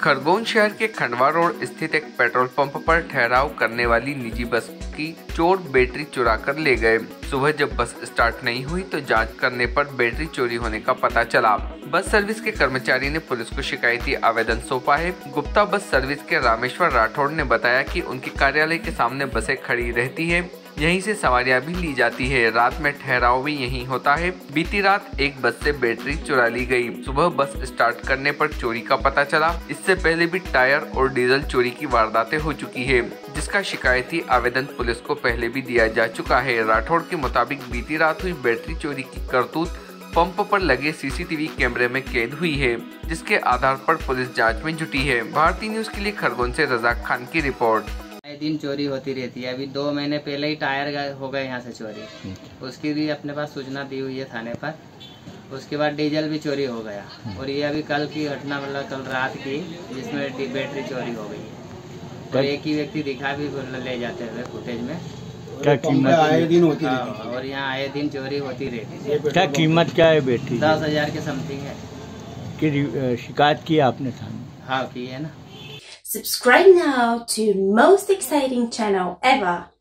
खरगोन शहर के खंडवा रोड स्थित एक पेट्रोल पंप पर ठहराव करने वाली निजी बस की चोर बैटरी चुरा कर ले गए। सुबह जब बस स्टार्ट नहीं हुई तो जाँच करने पर बैटरी चोरी होने का पता चला। बस सर्विस के कर्मचारी ने पुलिस को शिकायती आवेदन सौंपा है। गुप्ता बस सर्विस के रामेश्वर राठौड़ ने बताया कि उनके कार्यालय के सामने बसें खड़ी रहती है। यहीं से सवारियाँ भी ली जाती है। रात में ठहराव भी यहीं होता है। बीती रात एक बस से बैटरी चुरा ली गई। सुबह बस स्टार्ट करने पर चोरी का पता चला। इससे पहले भी टायर और डीजल चोरी की वारदातें हो चुकी है, जिसका शिकायती आवेदन पुलिस को पहले भी दिया जा चुका है। राठौड़ के मुताबिक बीती रात हुई बैटरी चोरी की करतूत पंप पर लगे सीसीटीवी कैमरे में कैद हुई है, जिसके आधार पर पुलिस जाँच में जुटी है। भारतीय न्यूज़ के लिए खरगोन से रजाक खान की रिपोर्ट। दिन चोरी होती रहती है। अभी दो महीने पहले ही टायर हो गए यहाँ से चोरी। उसकी भी अपने पास सूचना दी हुई है थाने पर। उसके बाद डीजल भी चोरी हो गया। और ये अभी कल की घटना मतलब कल रात की जिसमें बैटरी चोरी हो गई। है और एक ही व्यक्ति दिखा भी ले जाते हुए फुटेज में। क्या कीमत आए दिन होती हाँ, रहती और यहाँ आए दिन चोरी होती रहती है क्या कीमत क्या है बेटी दस हज़ार के समथिंग है। की शिकायत की आपने थाने हाँ की है ना। Subscribe now to most exciting channel ever